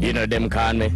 You know them can me.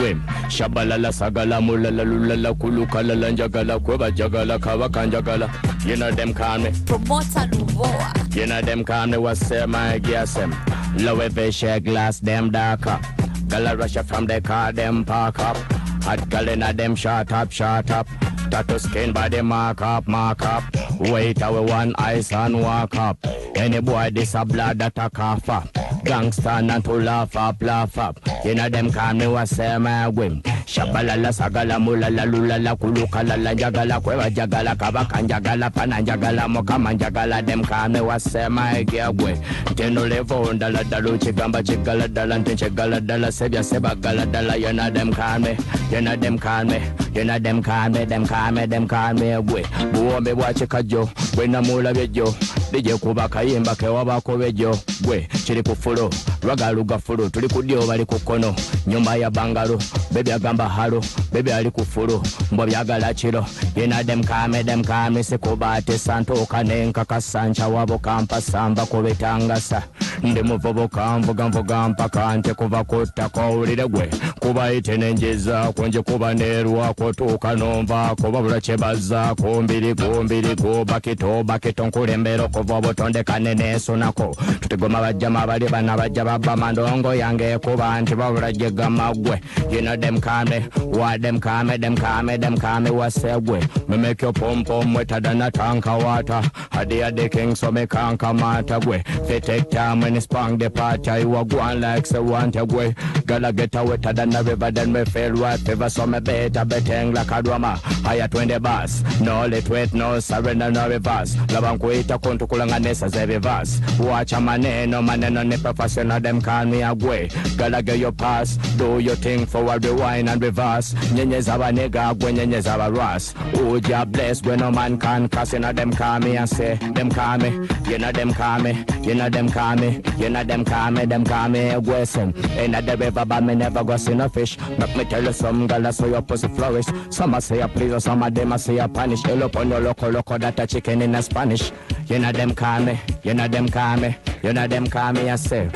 Wim, shabalala sagala mulala lulala kulukalala njagala kweba jagala kawaka njagala. You know them can me. Promoter Luvoa. You know them can me was say my guess them. Low share glass them dark up. Gala rush up from the car them park up. Hot gal inna them shot up, shot up. Tattoo skin body mark up, mark up. Wait our one ice and walk up. Any boy this a blood that a cough up. Gangsta and to laugh up, laugh up. You know them call me was say my whim. Shabalala sagala mulala lulala kulukalala jagala kweva jagala kabaka njagala pana njagala mokama njagala them call me was say my gwe. Teno levo ndala dalu chigamba chigala dala nte chigala dala sebya seba gala dala you know them call me. You know them call me. You know them call me, them call me, them call me gwe. Buwombe bwachikajo, bwe namulabye jo. DJ kuba kayimba kewabako bejo gwe kiri ku fulo lwaga luga fulo tuli ku ddyo bali ku kkono nyumba ya bangalo bebi agamba halo bebi ali ku fulo. Mbwa byagala kiro yena dem kame dem kame sikubaate santuuka nenkakasa nkyawabo kampa samba kubetangasa ndi muvubuka nvuga nvuga mpaka nte kuva ku ttaka owulire gwe kubayite nenjezaako nje kuba neerwako tuuka nomvaako babula kyebazaako mbiri gumbiri gubakito bakito nkulembera okuva obutonde kanene esunako tutigoma bajjama bali bana bajja babba mandongo yange ekuba nti babula gyegama gwe you know them kame wa them kame them kame them kame wasegwe me make your pom pom wetter na tanka water. Hadi hadi king so me mata gwe they take time when it's pang the party you a go on like say want a gwe gala get a wetter than the river then me feel right. So me better betting like a drama higher 20 bus no let wait no surrender no reverse. Laba nkuita kuntu kulanganisa zebivas wacha maneno maneno ni professional them call me a gwe gala get your pass. Do your thing forward rewind and reverse. Nyenyeza banega gwe nyenyeza baras uja oh, bless when no man can cause you know them call me and say them call me. You know them call me. You know them call me. You know them call me. Them call me a gwesen in the river but me never go see no fish. Make me tell you some gala so your pussy flourish. Some a say a please some of them a say a punish. El up on your local loco that a chicken in a Spanish. You know them call me. You know them call me. You know them call me I say.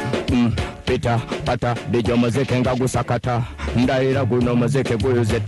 Pita pata dijo muziki nga gusakata ndayira guno muziki guyuza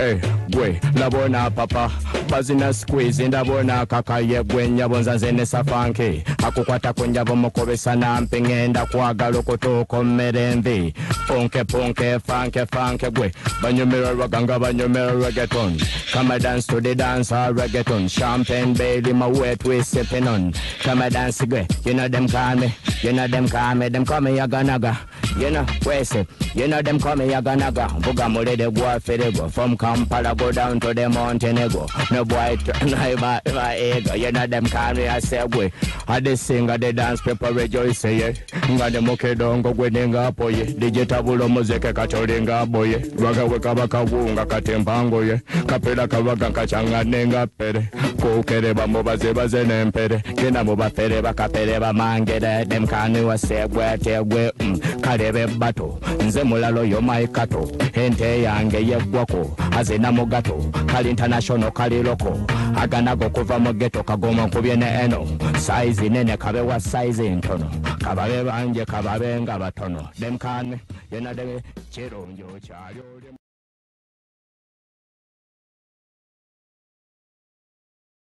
Eh, gwe ndabona papa. Bazina squeeze ndabona kakaye gwe nyabo nzanze ne safanke akukwata ku njabo mukobesa nampe ngenda kwagala okutuuka mmere nvi punke punke fanke fanke gwe banyumira rwaganga banyumira reggaeton. Come and dance to the dance or reggaeton. Champagne baby my wet we sipping on. Come and dance gwe. You know them call me you know them call me them call me yaganaga you know wese you know them call me yaganaga mvuga mulede gwa ferego from kampala go down to the montenegro no boy no my my ego you know them call me say gwe i dey sing i dey dance people rejoice say yeah. Nga de mukedongo gwe nenga poye digitabulo muzike katolinga boye lwaga we kabaka wunga katempango ye kapera kabaga kachangane nga pere kukere bamubaze baze nempere. Genda mubafere bakapere bamangere. Them kani wasegwe tegwe mm. kalebe bato. Nze mulalo yo maikato ente yange yeggwako azina mugato kali international kali loko. Aganago kuva mu geto kagoma nkubye ne eno. Saizi nene kabe wa saizi ntono. Kababe banje kababe nga batono. Them kani yena de kirungi okyali